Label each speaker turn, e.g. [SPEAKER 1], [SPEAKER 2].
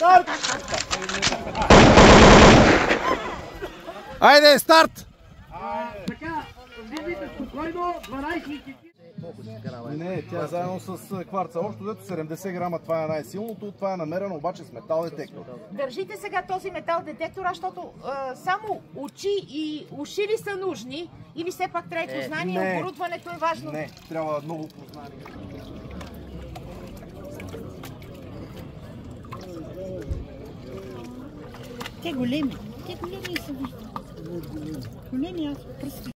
[SPEAKER 1] Старт!
[SPEAKER 2] Айде, старт!
[SPEAKER 3] Така, виждайте спокойно, 12
[SPEAKER 1] Не, тя заедно с кварца. Общо взето 70 грама, това е най-силното. Това е намерено обаче с метал детектор.
[SPEAKER 4] Държите сега този метал детектор, защото а, само очи и уши ли са нужни или все пак трябва и познание,
[SPEAKER 1] не.
[SPEAKER 4] оборудването е важно?
[SPEAKER 1] Не, трябва много познание.
[SPEAKER 5] Те големи. Те големи са виждат. Големи аз пръсти.